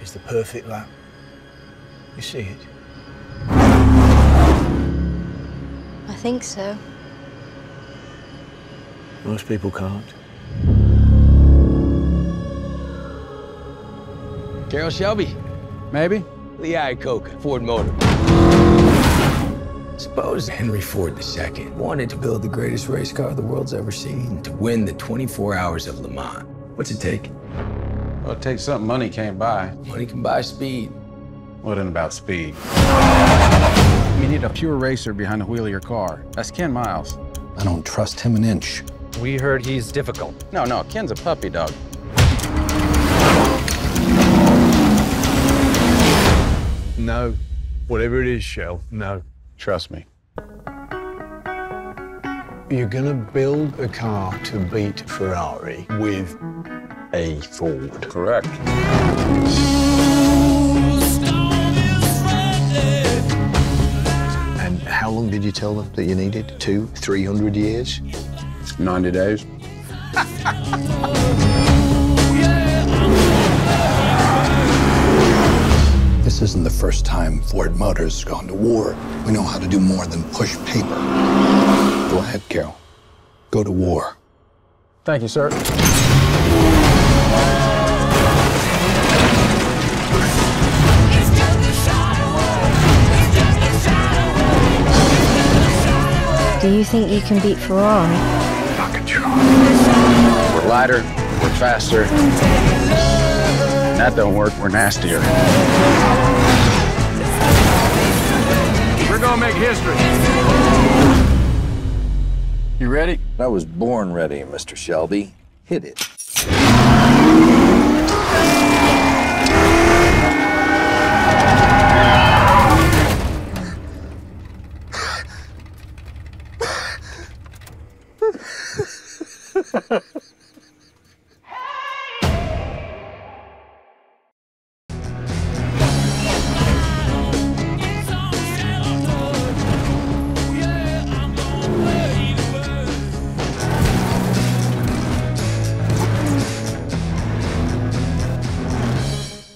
is the perfect lap. You see it? I think so. Most people can't. Carroll Shelby. Maybe. Lee Iacocca, Ford Motor. Suppose Henry Ford II wanted to build the greatest race car the world's ever seen to win the 24 hours of Le Mans. What's it take? Well, it takes something money can't buy. Money can buy speed. What in about speed? You need a pure racer behind the wheel of your car. That's Ken Miles. I don't trust him an inch. We heard he's difficult. No, no, Ken's a puppy dog. No. Whatever it is, Shell, no. Trust me. You're gonna build a car to beat Ferrari with a Ford. Correct. And how long did you tell them that you needed? Two, three hundred years? 90 days. This isn't the first time Ford Motors has gone to war. We know how to do more than push paper. Go ahead, Carroll. Go to war. Thank you, sir. Do you think you can beat Ferrari? I can try. We're lighter, we're faster. When that don't work, we're nastier. We're gonna make history. You ready? I was born ready, Mr. Shelby. Hit it.